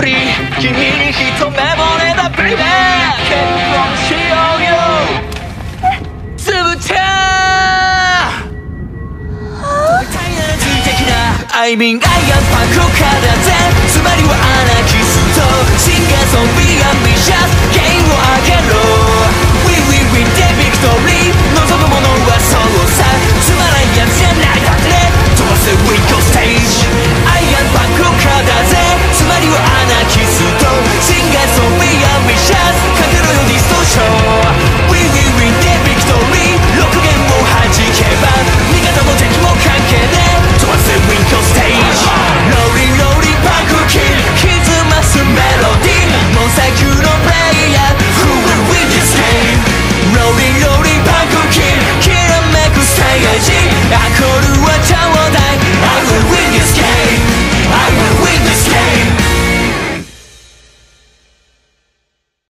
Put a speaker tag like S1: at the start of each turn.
S1: り君に一目惚れだベイベー結婚しようよ。つぶちゃん。愛民愛がパクカだぜつまりはアナキスト。シンガーソンビアンビシャス